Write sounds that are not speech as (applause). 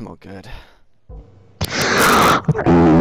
smell good. (laughs)